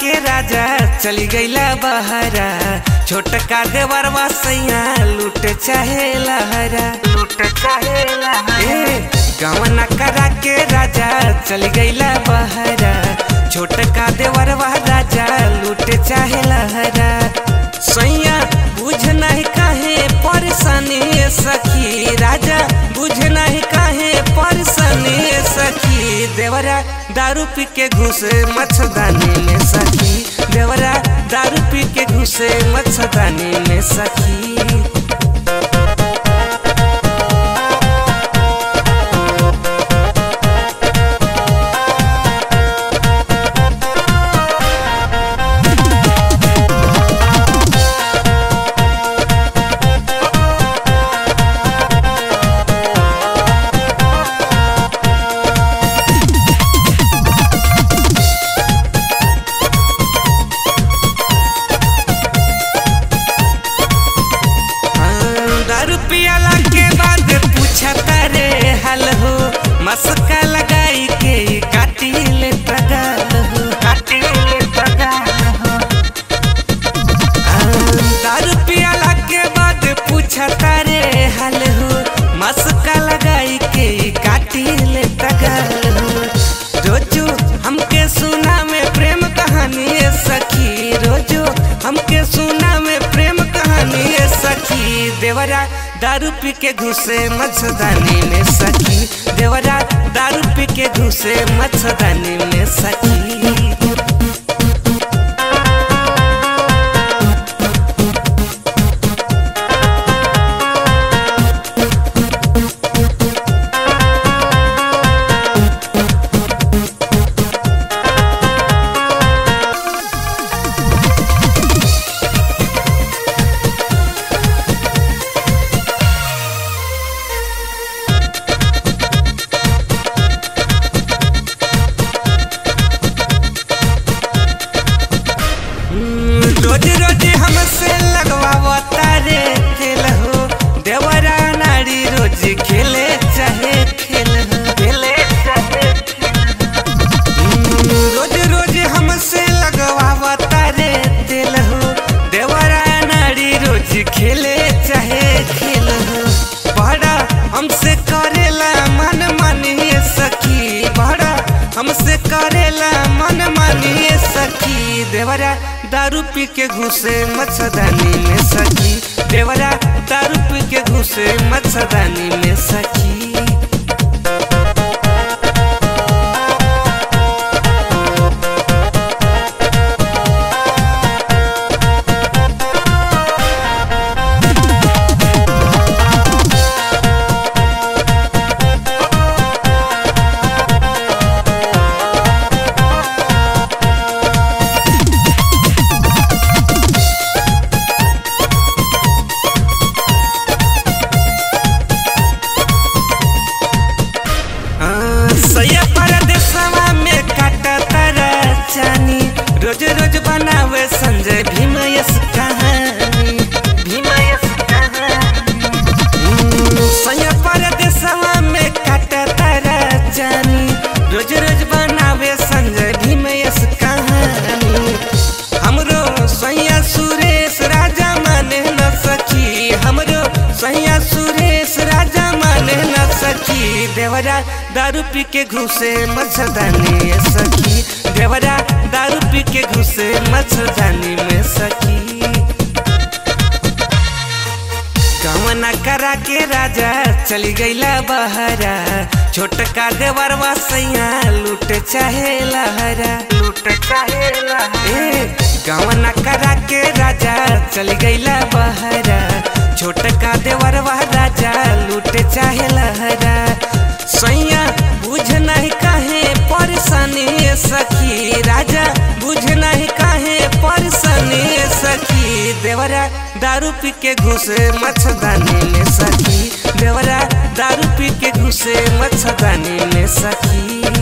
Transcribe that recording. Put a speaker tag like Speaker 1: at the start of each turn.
Speaker 1: के राजा चली गईला बहरा छोटका देवरवा सैया लूट चाहे लहरा। लूट चाहे लहरा। गवना करा के राजा चली गईला बहरा छोटका देवरवा राजा लूट चाहे लहरा। सैया बुझ नहीं काहे परेशानी सखी राजा बुझ नहीं काहे परेशानी? देवरा, दारू पी के घुसे मच्छरदानी में सखी। देवरा, दारू पी के घुसे मच्छरदानी में सखी। दारू पियाला के बाद पूछा तारे हल हो। मस्का लगाई के काटी ले तगाल सखी। देवरा, दारू पी के घुसे मच्छरदानी में सखी। देवरा, दारू पी के घुसे मच्छरदानी में सखी। रोज रोज हमसे लगवावता रे खेल देवरा नारी रोज खेले चाहे खेल खेले रोज हमसे लगवावता रे दिल देवरा नारी रोज खेले चाहे खेल बड़ा हमसे करेला मन मानिए सखी। बड़ा हमसे करेला मन मानिए सखी देवरा, दारू पी के घुसे मच्छरदानी में सखी। देवरा, दारू पी के घुसे मच्छरदानी में सखी। सखी देवरा दारू पी के घुसे मच्छरदानी में सखी। देवरा दारू पी के घुसे मच्छरदानी में सखी। गवना करा के राजा चली गईला बहरा। छोटका देवरवा सैया लूट चाहे लहरा। लूट चाहे लहरा। गवना करा के राजा चली गईला बहरा। छोटका देवरवा राजा, लूट चाहे लहरा। सैया, बुझ नहीं काहे परेशानी सखी। राजा, बुझ नहीं काहे परेशानी सखी। देवरा, दारू पी के घुसे मच्छरदानी में सखी। देवरा, दारू पी के घुसे मच्छरदानी में सखी।